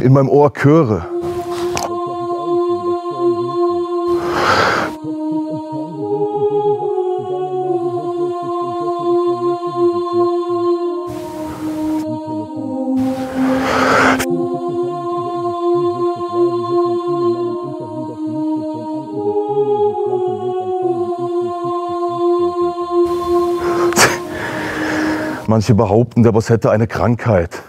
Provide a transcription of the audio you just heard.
in meinem Ohr Chöre. Manche behaupten, der Boss hätte eine Krankheit.